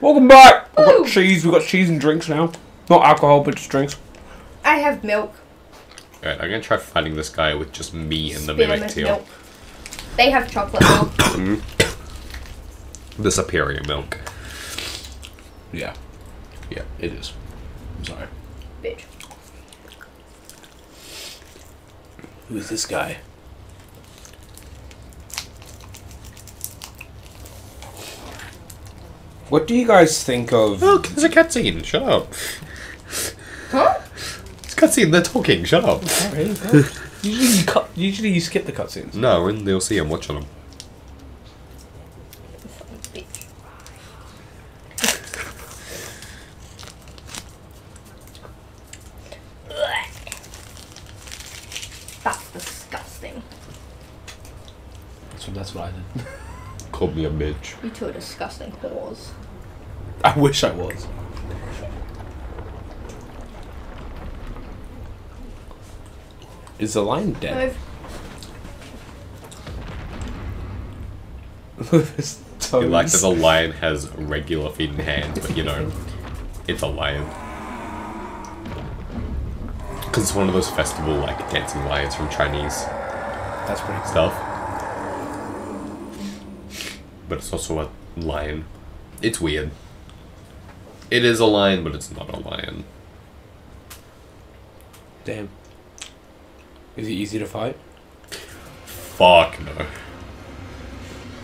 Welcome back. We've got cheese. We've got cheese and drinks now. Not alcohol, but just drinks. I have milk. Alright, I'm gonna try fighting this guy with just me and the Spearmint mimic tear. milk. They have chocolate milk. Mm-hmm. The superior milk. Yeah. Yeah, it is. I'm sorry. Bitch. Who is this guy? What do you guys think of? Look, there's a cutscene. Shut up. Huh? It's a cutscene. They're talking. Shut up. Oh, Sorry, usually you cut. Usually you skip the cutscenes. No, and they'll see I'm watching them. Bitch. That's disgusting. So that's what I did. Called me a bitch. You two are disgusting whores. I wish I was. Is the lion dead? Move. His You like that the lion has regular feet and hands, but you know, it's a lion. Because it's one of those festival, like, dancing lions from Chinese That's pretty cool. stuff. But it's also a lion. It's weird. It is a lion, but it's not a lion. Damn. Is he easy to fight? Fuck no.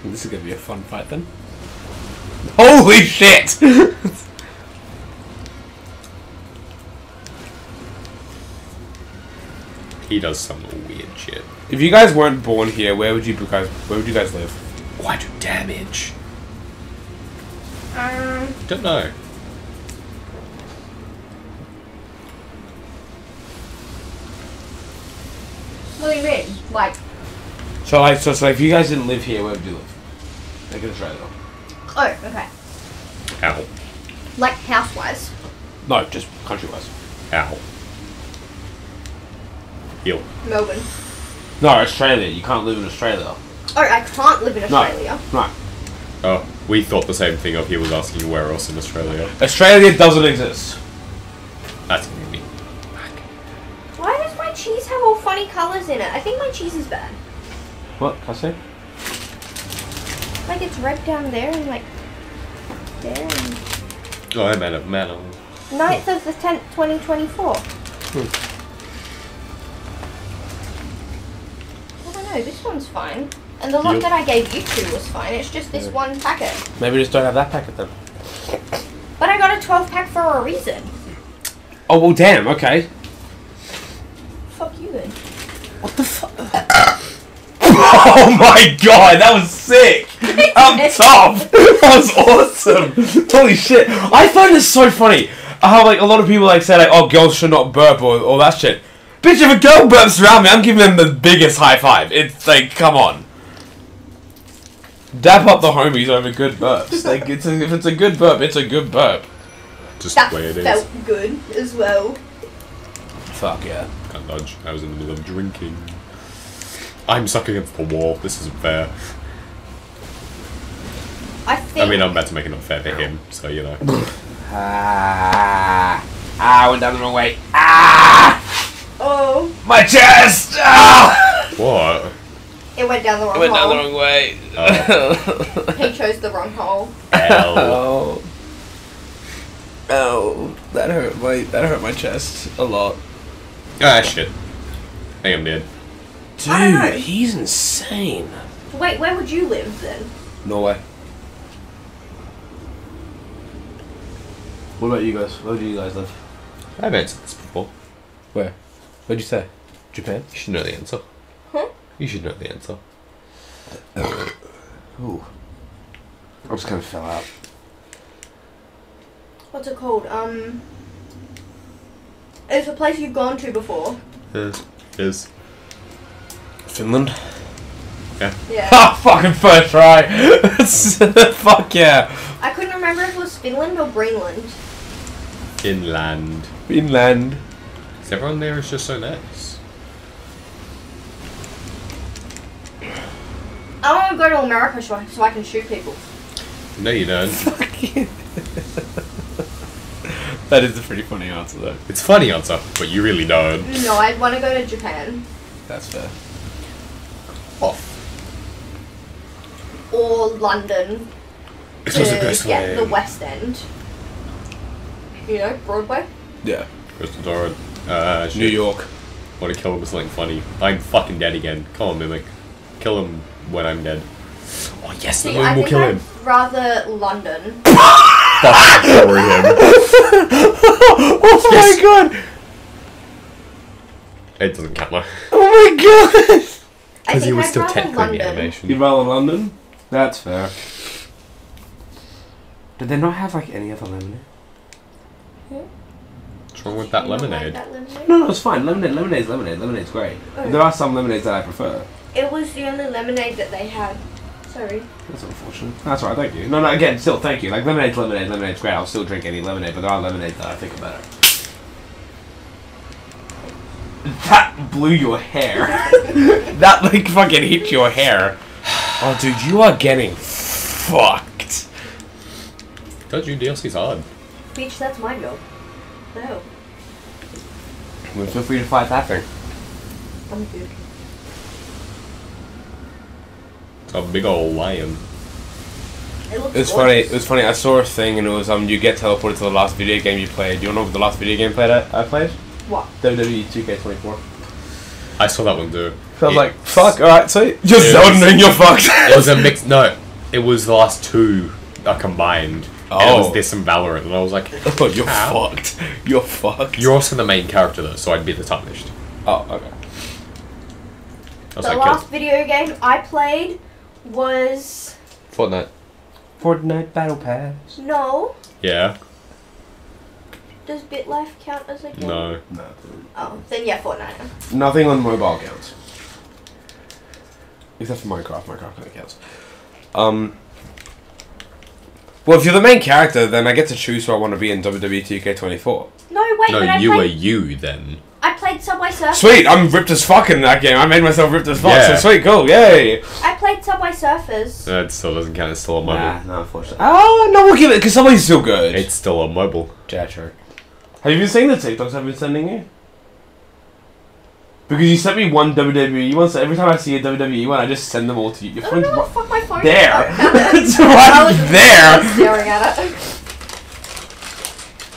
This is gonna be a fun fight then. Holy shit! He does some weird shit. if you guys weren't born here, where would you guys? Where would you guys live? Why do damage? Um, Don't know. what do you mean? Like, So like, so, so if you guys didn't live here, where would you live? Like in Australia. oh, okay. Ow. Like house-wise. No, just country-wise. Ow. Heal. Melbourne. No, Australia. You can't live in Australia. Oh, I can't live in Australia. No. Oh, we thought the same thing of he was asking where else in Australia. Australia doesn't exist. That's gonna. Why does my cheese have all funny colours in it? I think my cheese is bad. What? Can I say? Like it's red down there and like there and Oh, I'm out of mana. 9th of the 10th, 2024. Hmm. I don't know, this one's fine. And the lot that I gave you two was fine. It's just this one packet. Maybe just don't have that packet then. But I got a 12 pack for a reason. Oh well, damn. Okay. Fuck you then. What the fuck? oh my god, that was sick! I'm tough! That was awesome! Holy shit! I find this so funny how like a lot of people like say like, oh girls should not burp or all that shit. Bitch, if a girl burps around me, I'm giving them the biggest high five. It's like, come on. Dap up the homies over good burps. Like, it's a, if it's a good burp, it's a good burp. Just That the way it is. felt good as well. Fuck yeah. Can't dodge. I was in the middle of drinking. I'm stuck against the wall. This isn't fair. I think. I mean, I'm about to make it unfair to him, so you know. Ah, ah, I went down the wrong way. Ah, oh, my chest! Ah! What? It went down the wrong I went down the hole. wrong way. Oh. He chose the wrong hole. Hell. oh. Oh, that hurt my that hurt my chest a lot. ah, shit. I think I'm dead. I don't know. Dude, he's insane. Wait, where would you live then? Norway. What about you guys? Where do you guys live? I've answered this before. Where? Where'd you say? Japan? You should know the answer. Huh? You should know the answer. Ooh. I just kind of fell out. What's it called? Um. It's a place you've gone to before. Is. Is. Finland? Yeah. Yeah. Ha! Fucking first try! Fuck yeah! I couldn't remember if it was Finland or Greenland. Inland. Finland. 'Cause everyone there is just so nice. Want to go to America so I, so I can shoot people. No, you don't. Fuck you. That is a pretty funny answer, though. It's a funny answer, but you really don't. No, I'd want to go to Japan That's fair. Off. or London It to was the best get way. the West End. You know, Broadway. Yeah. Crystal Door. Uh. New York. Want to kill him with something funny. I'm fucking dead again. Come on, Mimic. Kill him when I'm dead. Oh, yes, the See, moon I will think kill I'd him. rather London. Fuck, forward him. oh Yes. my god! It doesn't count though. Oh my god! I Because he think was I'd still rather technically in the animation. You'd rather London? That's fair. Did they not have like any other lemonade? What's wrong with that You don't like lemonade? that lemonade? No, no, it's fine. Lemonade, lemonade's lemonade. Lemonade's great. Oh. There are some lemonades that I prefer. It was the only lemonade that they had. Sorry. That's unfortunate. That's all right, thank you. No, no, again, still thank you. Like lemonade's lemonade, lemonade's great. I'll still drink any lemonade, but there are lemonades that I think are better. That blew your hair. that like fucking hit your hair. Oh, dude, you are getting fucked. Told you DLC's hard. Beach, that's my job. No, Well, feel free to fight that thing. I'm good. A big old lion. It looks It was funny. It was funny. I saw a thing, and it was um, you get teleported to the last video game you played. Do you know what the last video game played? I, I played What? WWE 2K24. I saw that one too. So I was It- like, fuck. All right, so you're It Zelda was- and you're fucked. It was a mix. No, it was the last two are combined. And it was Oh. this and Valorant, and I was like, oh, you're Ow. fucked. You're fucked. "You're also the main character though, so I'd be the tarnished." Oh, okay. I was The like, last video game I played was Fortnite. Fortnite Battle Pass. no. Yeah. Does BitLife count as a game? No. No. Oh, then yeah, Fortnite. Nothing on mobile counts. Except for Minecraft. Minecraft kind of counts. Um. Well, if you're the main character, then I get to choose who I want to be in WWE 2K24. No, wait, No, but I you were played. you then. I played Subway Surfers. Sweet, I'm ripped as fuck in that game. I made myself ripped as fuck. Yeah. So sweet, cool, yay. I played Subway Surfers. That still doesn't count. It's still a mobile. Nah, no, unfortunately. Oh no, we'll give it because somebody's still good. It's still a mobile. yeah, true. Have you been seeing the TikToks I've been sending you? Because you sent me one WWE one, so every time I see a WWE one, I just send them all to you. Your Oh phone's no, right fuck my phone. there. Oh, it's I right was there. staring at it.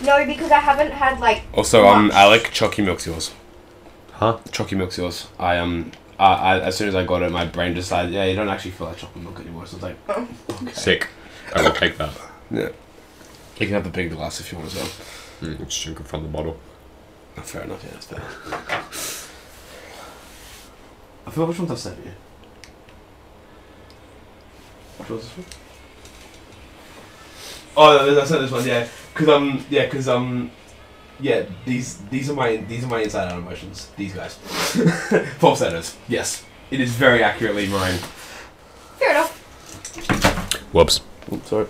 No, because I haven't had like. Also, um, Much. Alec, Chucky milks yours. Huh? Chucky milks yours. I um, I, I, as soon as I got it, my brain decided, yeah, you don't actually feel like chocolate milk anymore. So it's like, oh, okay. Sick. I will take that. Yeah. You can have the big glass if you want as well. Mm, just drink it from the bottle. Oh, fair enough, yeah, that's fair. I forgot which ones I sent you. Which was this one? Oh, I sent this one, yeah. Cause um, yeah, cause um, yeah. These these are my these are my inside out emotions. These guys, false centers. Yes, it is very accurately mine. Fair enough. Whoops. Oops, sorry.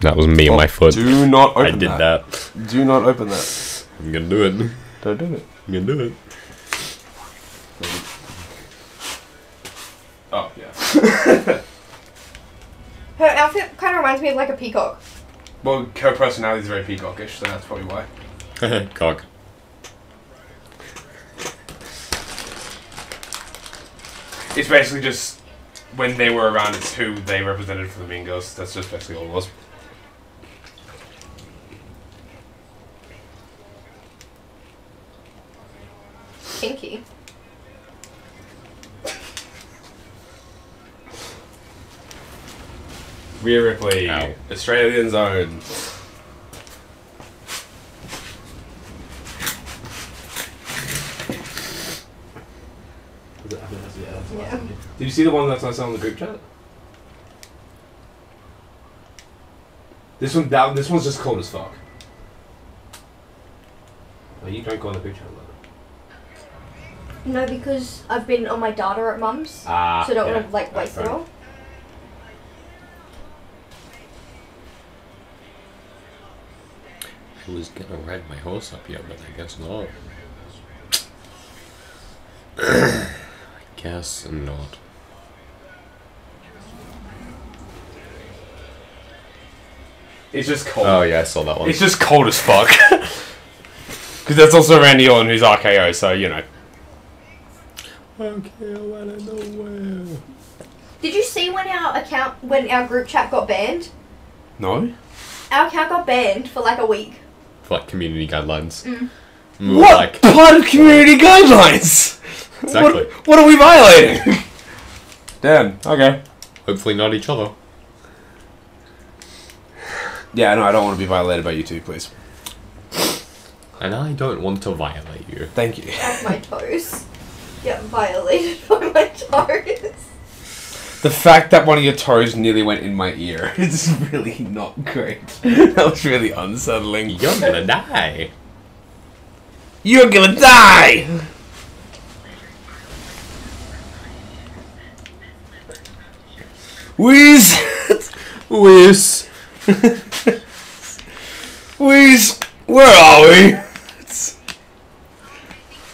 That was me and my foot. Do not open that. I did that. Do not open that. I'm gonna do it. Don't do it. I'm gonna do it. Oh yeah. Her outfit kind of reminds me of like a peacock. Well, her personality is very peacockish, so that's probably why. Cock. It's basically just when they were around, it's who they represented for the Mean Girls. That's just basically all it was. Rhea Ripley, Ow. Australian Zone. Yeah. Did you see the one that's I saw in the group chat? This one, that, this one's just cold as fuck. Oh, you don't go on the group chat. though. No, because I've been on my data at mum's, Ah, so I don't yeah, want to like that's waste it fair. all. Was gonna ride my horse up here, but I guess not. I guess not. It's just cold. Oh yeah, I saw that one. It's just cold as fuck. Because that's also Randy Orton, who's RKO, so you know. Okay, out of nowhere. Did you see when our account, when our group chat got banned? No. Our account got banned for like a week. For like community guidelines. Mm. We What Like, part of community guidelines? Exactly. What, what are we violating? Damn. Okay. hopefully not each other. Yeah, no, I don't want to be violated by you two, please. And I don't want to violate you. Thank you. Of my toes. Get violated by my toes. The fact that one of your toes nearly went in my ear is really not great. That was really unsettling. You're gonna die. You're gonna die! Wheeze! Wheeze! Wheeze! Where are we?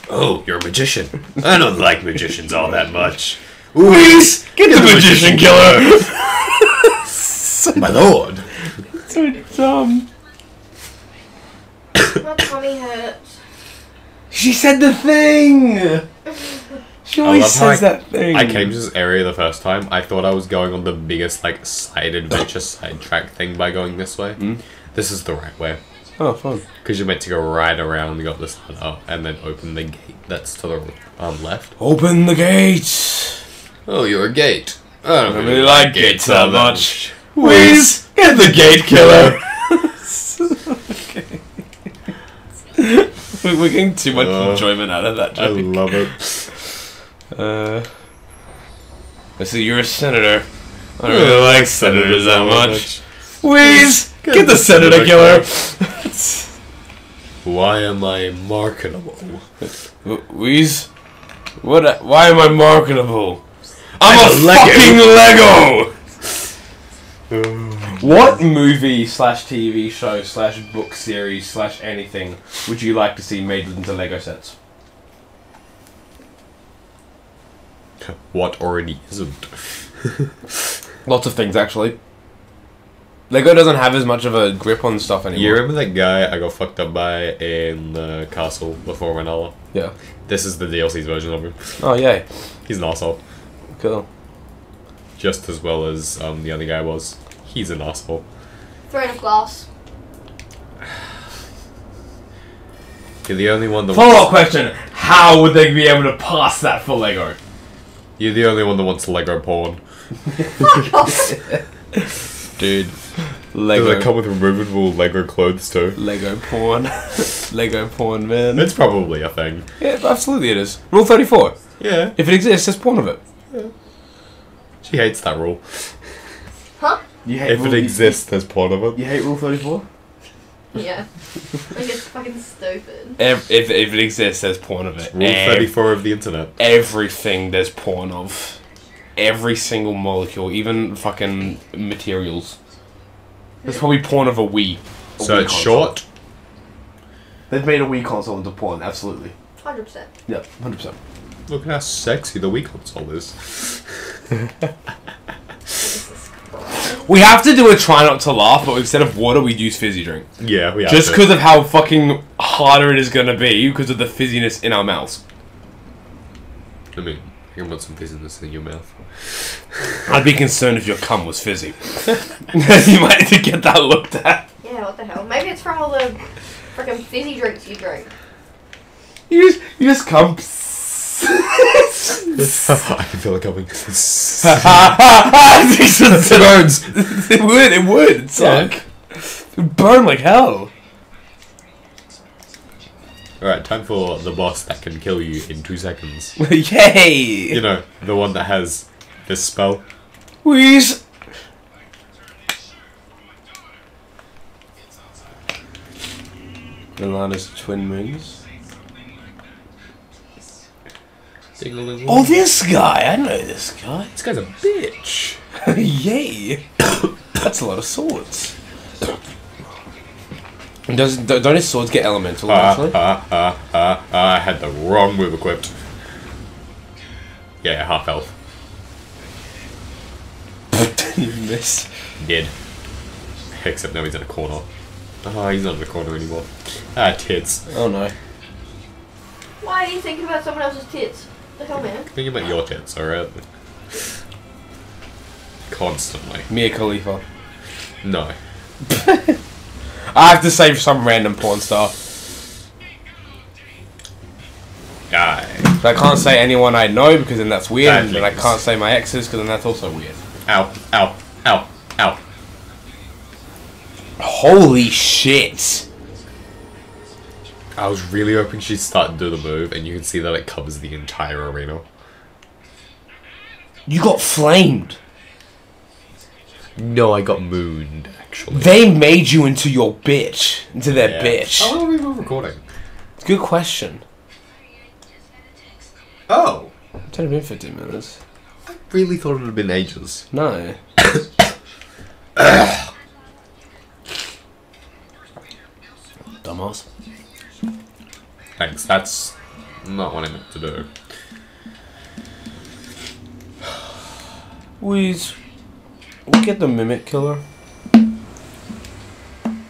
Oh, you're a magician. I don't like magicians all that much. Wheeze! Get the magician killer! My lord. so dumb. My tummy hurts. She said the thing! She always says that thing. I came to this area the first time. I thought I was going on the biggest like side adventure sidetrack thing by going this way. Mm. This is the right way Oh, fun. because you're meant to go right around, you got this ladder, and then open the gate that's to the um, left. Open the gates! Oh, you're a gate. I don't really like gates that much. Wheeze! Get the gate killer! We- We're getting too much Uh, enjoyment out of that I joke. love it. Uh, I see you're a senator. I don't really like senators that much. Wheeze! Get, the senator killer! Why am I marketable? Wheeze? What? Why am I marketable? I'm, I'm a, a Lego. fucking Lego! What movie slash TV show slash book series slash anything would you like to see made into Lego sets? What already isn't? Lots of things, actually. Lego doesn't have as much of a grip on stuff anymore. You remember that guy I got fucked up by in the castle before Rennala? Yeah. This is the DLC's version of him. Oh, yay. He's an asshole. Cool. Just as well as um, the other guy was. He's an asshole. Throne of glass. You're the only one that Follow up wants, question How would they be able to pass that for Lego? You're the only one that wants Lego porn. Fuck off. Dude. Does Lego. it come with removable Lego clothes too? Lego porn. Lego porn, man. It's probably a thing. Yeah, absolutely it is. Rule 34. Yeah. If it exists, there's porn of it. She hates that rule. Huh? You hate If it exists, there's porn of it. You hate Rule 34? Yeah. Like it's fucking stupid. If, if, if it exists, there's porn of it. Rule Ev- 34 of the internet. Everything there's porn of. Every single molecule, even fucking materials. There's probably porn of a Wii. A So Wii it's console. short. They've made a Wii console into porn, absolutely. 100%. Yeah, 100%. Look at how sexy the Wii console is. We have to do a try not to laugh, but instead of water, we use fizzy drink. Yeah, we have Just because of how fucking harder it is going to be because of the fizziness in our mouths. I mean, you can put some fizziness in your mouth. I'd be concerned if your cum was fizzy. you might need to get that looked at. Yeah, what the hell? Maybe it's from all the freaking fizzy drinks you drink. You just, you just cum. I can feel it coming. it burns. It would, it would. It'd suck. It would burn like hell. Alright, time for the boss that can kill you in two seconds. Yay! You know, the one that has this spell. Wheeze. Rellana's twin moons. Oh, this guy! I know this guy. This guy's a bitch. Yay! That's a lot of swords. Does don't don't his swords get elemental Ah, actually? ah, ah, ah, ah, I had the wrong move equipped. Yeah, half health. you miss. Did. Except now he's in a corner. Oh, he's not in a corner anymore. Ah, tits. Oh no. Why are you thinking about someone else's tits? The hell, man? Think about your tits, alright? Constantly. Mia Khalifa. No. I have to save some random porn star. Aye. But I can't say anyone I know because then that's weird, Bad and then I can't say my exes because then that's also weird. Ow, ow, ow, ow. Holy shit! I was really hoping she'd start to do the move, and you can see that it covers the entire arena. You got flamed. No, I got mooned, actually. They made you into your bitch, into their Yeah. bitch. How long have we been recording? Good question. Oh! It's only been 15 minutes. I really thought it would have been ages. No. Dumbass. Thanks, that's not what I meant to do. We we get the mimic killer.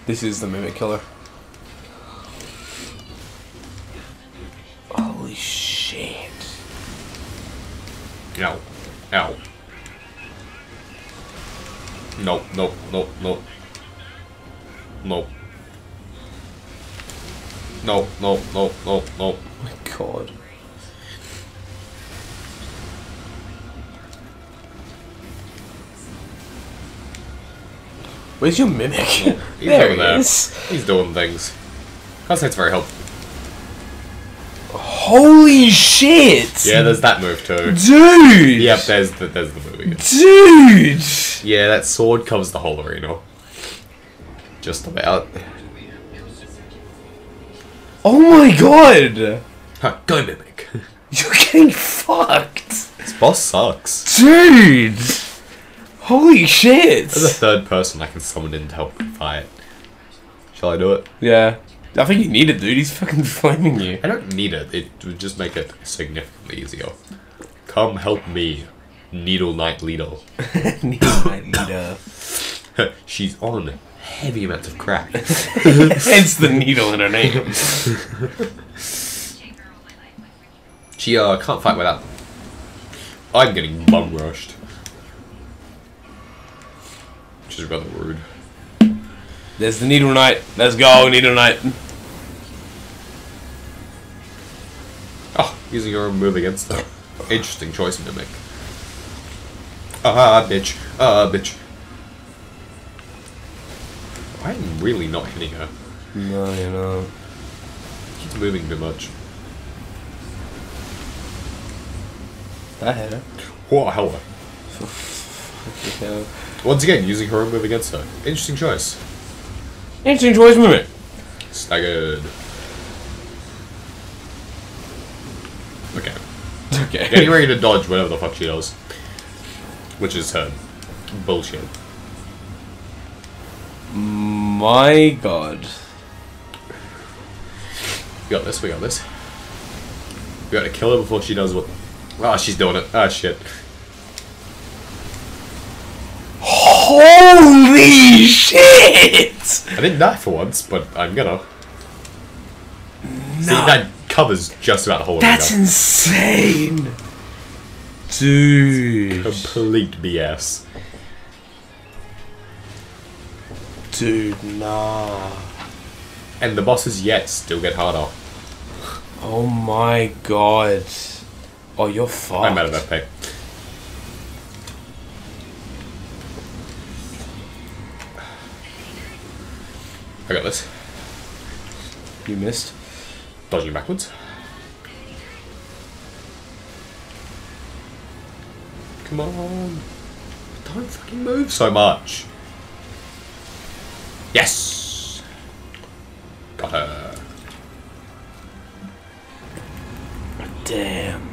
This is the mimic killer. Holy shit. Ow. Ow. Nope, nope, nope, nope. Nope. Nope, no, no, no. nope. Oh my god. Where's your mimic? He's there he there. is. He's doing things. That's it's very helpful. Holy shit! Yeah, there's that move too. Dude! Yep, there's the there's the move. Dude! Yeah, that sword covers the whole arena. Just about. Oh my god! Huh, go mimic. You're getting fucked! This boss sucks. Dude! Holy shit! There's a third person I can summon in to help fight. Shall I do it? Yeah. I think you need it, dude. He's fucking flaming you. I don't need it. It would just make it significantly easier. Come help me, Needle Knight Leda. need a needle. She's on heavy amounts of crack. Hence the needle in her name. She uh can't fight without. I'm getting bum rushed. Which is rather rude. There's the needle knight. Let's go, needle knight. Oh, using your own move against them. Interesting choice, Mimic. Ah, bitch. Ah, bitch. I'm really not hitting her. No, you know. She's moving too much. That hit her. What hello. Yeah. Once again, using her own move against her. Interesting choice. Interesting choice movement. Staggered. Okay. Okay. Getting ready to dodge whatever the fuck she does. Which is her bullshit. My god. We got this, we got this. We gotta kill her before she does what. Ah, she's doing it. Ah, shit. Holy shit! I didn't die for once, but I'm gonna. No. See, that covers just about the whole That's insane. Dude. Complete BS. Dude, nah. And the bosses yet still get harder. Oh my god. Oh, you're fucked. I'm out of FP. I got this. You missed. Dodging backwards. Come on. Don't fucking move so much. Yes! Got her. Damn.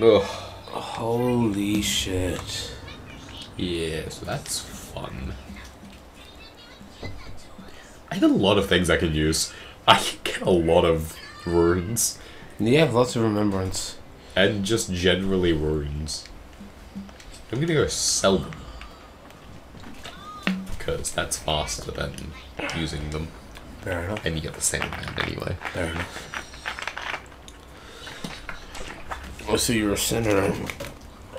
Ugh. Holy shit. Yeah, so that's fun. I have a lot of things I can use. I get a lot of runes. You have lots of remembrance. And just generally runes. I'm gonna go sell them. Because that's faster than using them, Fair enough. and you get the same amount anyway. Fair enough. I see you're a senator.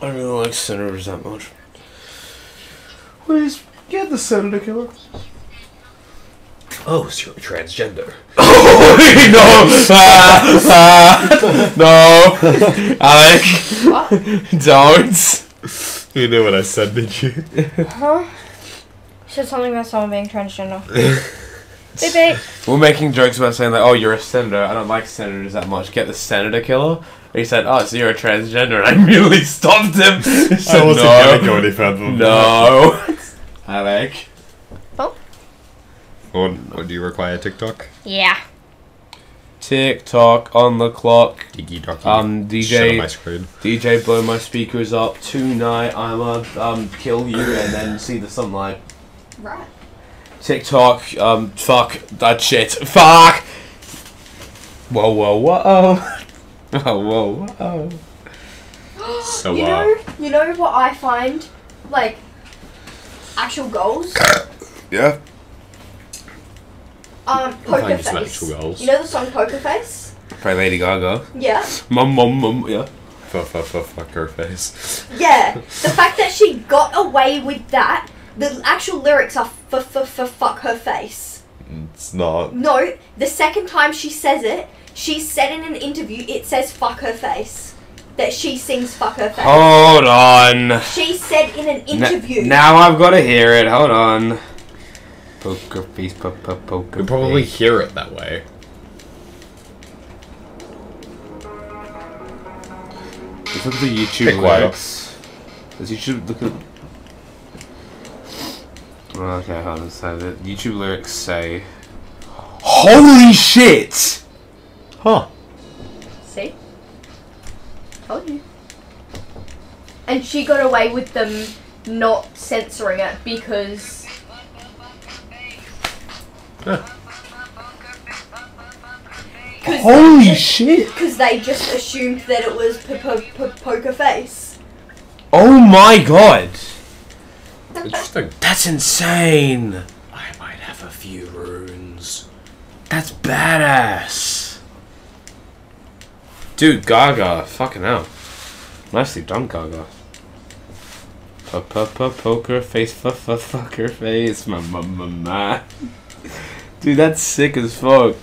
I don't really like senators that much. Please get the senator killer. Oh, so you're a transgender. no! Ah, ah, no! Alec, What? don't! You know what I said, did you? Huh? Said something about someone being transgender. beep beep. We're making jokes about saying like, "Oh, you're a senator. I don't like senators that much. Get the senator killer." And he said, "Oh, so you're a transgender," and I immediately stopped him. He said, I wasn't no, gonna go any further. than no. Alec. that. Or, or do you require TikTok? Yeah. TikTok on the clock. Diggy docky. Um, Shut up DJ, my screen. DJ, blow my speakers up tonight. I'ma um kill you and then see the sunlight. Right. TikTok, um, fuck that shit. Fuck. Whoa, whoa, whoa. Whoa, whoa, whoa. So, you uh, know, you know what I find, like, actual goals. Yeah. Um, poker find some face. actual goals. You know the song Poker Face? By Lady Gaga. Yeah. Mum, mum, mum. Yeah. Fuck, fuck, fuck, fuck her face. Yeah. the fact that she got away with that. The actual lyrics are f f f fuck her face. It's not. No, the second time she says it, she said in an interview it says fuck her face. That she sings fuck her face. Hold on. She said in an interview. N- now I've got to hear it. Hold on. Poker face, po- po- poker You probably face. hear it that way. Let's look at the YouTube Pick lyrics. Does YouTube look at? Oh, Okay, hold on. So the YouTube lyrics say, "Holy shit!" Huh. See? Told you. And she got away with them not censoring it because Huh. Holy shit! because they just assumed that it was p- p- p- poker face. Oh my god! Interesting. That's insane. I might have a few runes. That's badass. Dude, Gaga, fucking hell. Nicely done, Gaga. Pa pa poker face, fa fa fucker face, ma ma ma ma. Dude, that's sick as fuck.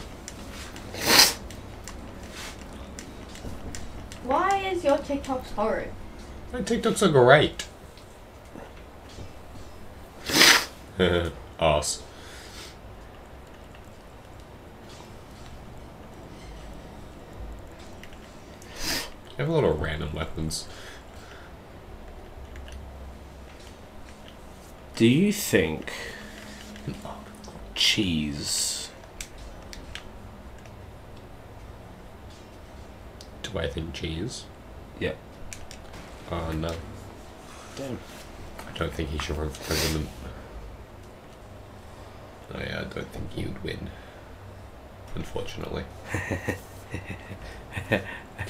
Why is your TikToks horrid? My TikToks are great. Ass. I have a lot of random weapons. Do you think cheese? Do I think cheese? Yeah. Uh, no. Damn. I don't think he should run for president. Oh yeah, I don't think he would win. Unfortunately.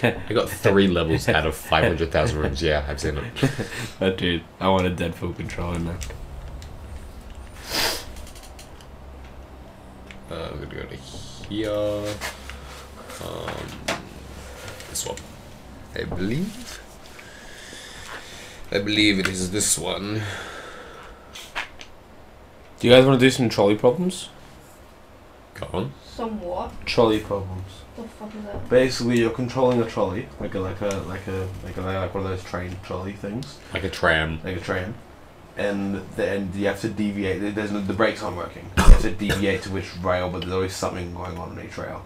I got three levels out of 500,000 rooms. Yeah, I've seen it. Oh, dude, I want a Deadpool controller now. Uh, I'm gonna go to here. Um, this one. I believe. I believe it is this one. Do you guys want to do some trolley problems? Go on. Some what? Trolley problems. What the fuck is that? Basically, you're controlling a trolley, like a like a like a like a like one of those train trolley things, Like a tram. like a tram, and then you have to deviate. There's no, the brakes aren't working. You have to deviate to which rail, but there's always something going on on each rail.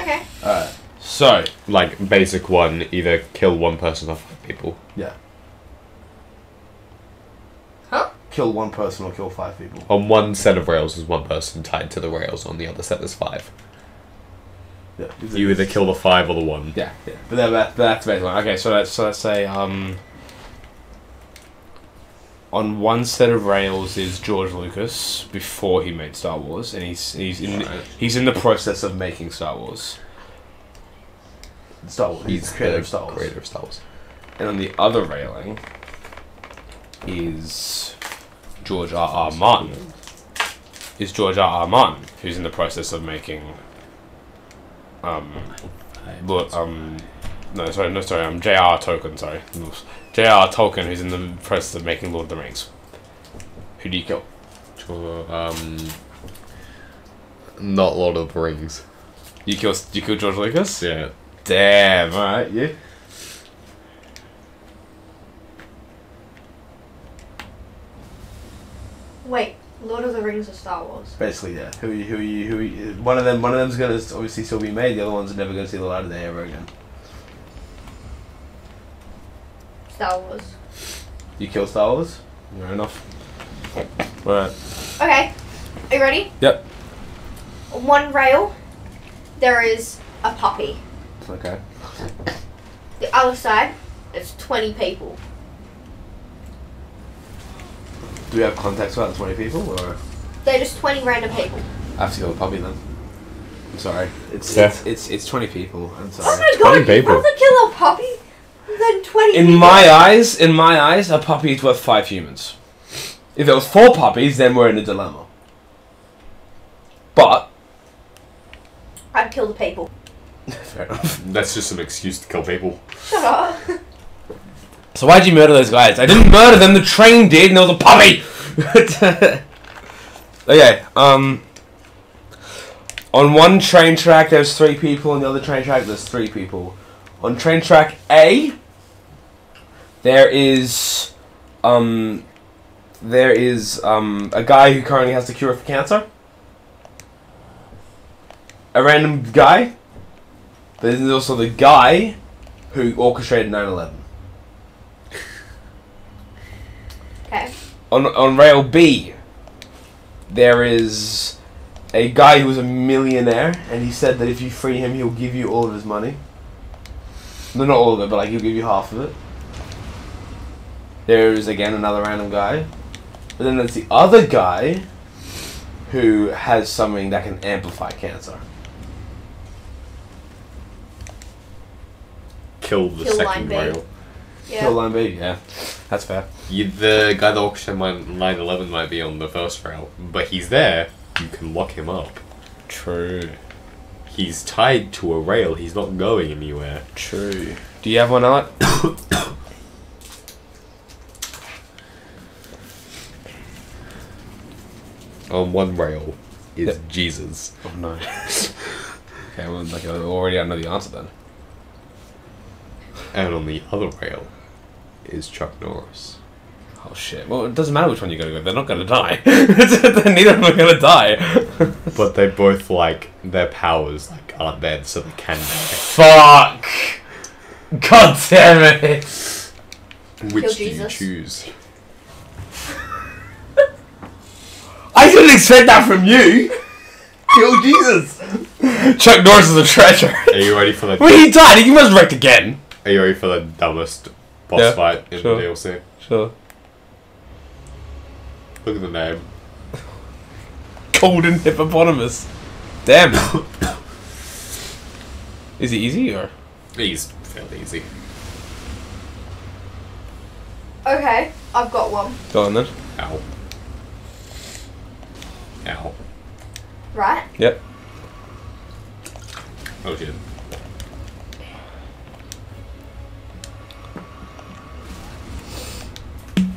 Okay. Alright. So Like, basic one, either kill one person or five people. yeah, Huh? Kill one person or kill five people. On one set of rails is one person tied to the rails, on the other set there's five. Yeah. You either kill the five or the one. Yeah, yeah. But that, that, that's the baseline. Okay, so let's so let's say um on one set of rails is George Lucas before he made Star Wars, and he's he's in Right. he's in the process of making Star Wars. Star Wars. He's, the creator the of Star Wars. creator of Star Wars. And on the other railing is George R. R. Martin, is George R. R. Martin, who's in the process of making. Um, Lord, um, no, sorry, no, sorry, um, J.R. Tolkien, sorry, J.R. Tolkien, who's in the process of making Lord of the Rings. Who do you kill? Um, not Lord of the Rings. You kill, you kill George Lucas? Yeah. Damn, alright, you. Wait, Lord of the Rings or Star Wars? Basically, yeah. Who you, who you, who you, one of them, one of them's gonna obviously still be made. The other one's never gonna see the light of day ever again. Star Wars. You kill Star Wars. Fair enough. Right. Okay, are you ready? Yep. On one rail, there is a puppy. Okay. The other side, it's 20 people. Do we have contacts about the twenty people, or They're just 20 random people. I have to kill the puppy then? I'm sorry. It's Yeah. it's, it's it's twenty people. I'm Oh sorry. my 20 god, you'd people. rather kill a puppy than 20 In people. my eyes, in my eyes, a puppy is worth five humans. If there was four puppies, then we're in a dilemma. But I'd kill the people. fair enough. That's just an excuse to kill people. Shut up. So why'd you murder those guys? I didn't murder them. The train did, and there was a puppy. okay. Um. On one train track, there's three people. On the other train track, there's three people. On train track A, there is, um, there is um a guy who currently has the cure for cancer. A random guy. But there's also the guy who orchestrated 9/11. Okay. On on rail B, there is a guy who was a millionaire, and he said that if you free him, he'll give you all of his money. No, not all of it, but like he'll give you half of it. There's again another random guy, but then there's the other guy who has something that can amplify cancer. Kill the Kill second B. rail. Yeah. Kill line B, yeah, that's fair. You, the guy that orchestrated 9-11 might be on the first rail, but he's there. You can lock him up. True, He's tied to a rail. He's not going anywhere. true. Do you have one, Alec? On one rail is Yep. Jesus. Oh no. okay, well, like I already I know the answer then. And on the other rail is Chuck Norris. Oh shit. Well, it doesn't matter which one you're gonna go. They're not gonna die. Neither of them are gonna die. But they both like their powers like aren't there, so they can die. Fuck. God damn it. Which do you Jesus. choose? I didn't expect that from you. Kill Jesus. Chuck Norris is a treasure. Are you ready for the Well, he died. He can resurrect again. Are you ready for the dumbest boss Yeah, fight in sure. the DLC? Sure. Look at the name. Golden hippopotamus. Damn. is he easy or? He's fairly easy. Okay, I've got one. Go on then. Ow. Ow. Right? Yep. Oh shit.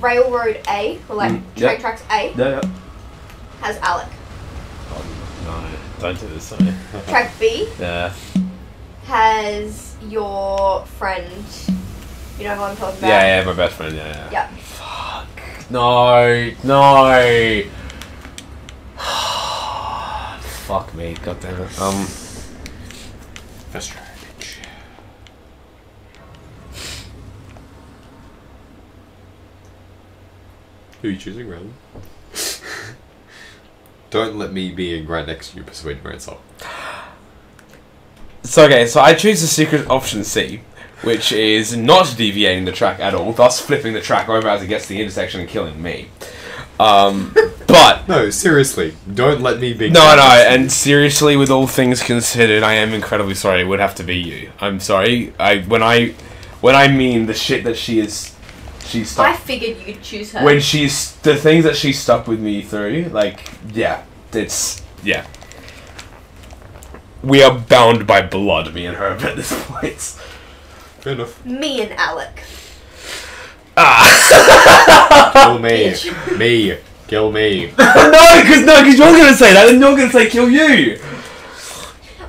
Railroad A, or like Mm, train yep. tracks A, Yeah, yeah. has Alec. No, don't do this. Sorry. Track B Yeah. has your friend. You know who I'm talking about? Yeah, yeah, my best friend. Yeah, yeah. Yeah. Fuck. No, no. Fuck me. God damn it. Um. First try, bitch. Who are you choosing, Random? Don't let me be in right next to you, persuade your answer. So okay, so I choose the secret option C, which is not deviating the track at all, thus flipping the track over as it gets to the intersection and killing me. Um, but No, seriously, don't let me be. no, no, and seriously, with all things considered, I am incredibly sorry. It would have to be you. I'm sorry. I when I when I mean the shit that she is, she's stuck. I figured you'd choose her. when she's the things that she stuck with me through, like yeah, it's yeah. We are bound by blood, me and her, at this point. Fair enough. Me and Alec. Ah. Kill me. Bitch. me. Kill me. no, because no, because you're gonna say that, and you're gonna say kill you.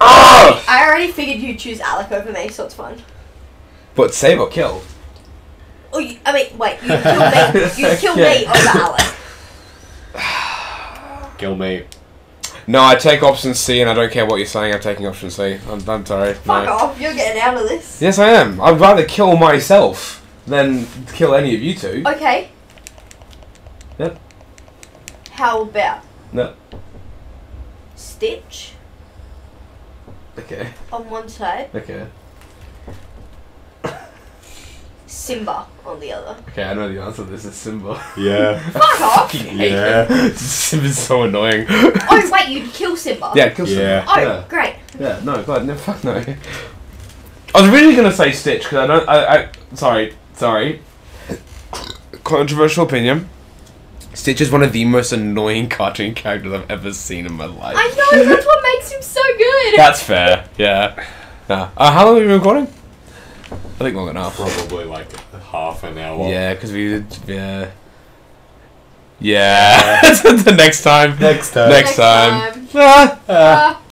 Ah. I already figured you'd choose Alec over me, so it's fine. But save or kill? Oh, you, I mean, wait, you kill me. You kill me Okay. over Alec. Kill me. No, I take option C, and I don't care what you're saying. I'm taking option C. I'm, I'm sorry. Fuck no. off, you're getting out of this. Yes, I am. I'd rather kill myself than kill any of you two. Okay. Yep. How about No. Stitch Okay. on one side, Okay. Simba on the other? Okay, I know the answer this is Simba. Yeah. Fuck off! fucking Yeah. him. Simba's so annoying. Oh wait, you'd kill Simba. yeah, kill Simba. Yeah. Oh, Yeah. great. Yeah, no, God, no, fuck no. I was really gonna say Stitch because I don't. I, I sorry, sorry. Controversial opinion. Stitch is one of the most annoying cartoon characters I've ever seen in my life. I know that's what makes him so good. That's fair. Yeah. Nah. Uh, how long have we been recording? I think long enough. Probably like half an hour. Yeah, because we did. Yeah. Yeah. the next time. Next time. Next time. Ah. Uh,